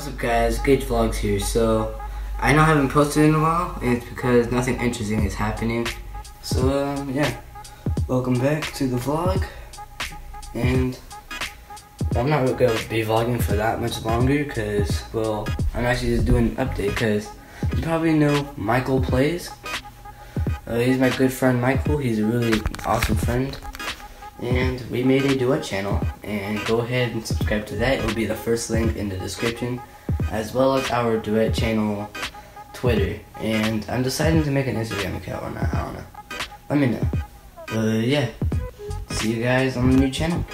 What's up guys, Gage Vlogz here. So, I know I haven't posted in a while, and it's because nothing interesting is happening. So, um, yeah. Welcome back to the vlog. And I'm not gonna be vlogging for that much longer, because, well, I'm actually just doing an update, because you probably know Michael Plays. Uh, he's my good friend Michael, he's a really awesome friend and we made a duet channel and go ahead and subscribe to that it will be the first link in the description as well as our duet channel twitter. And i'm deciding to make an instagram account or not i don't know. Let me know. But yeah see you guys on the new channel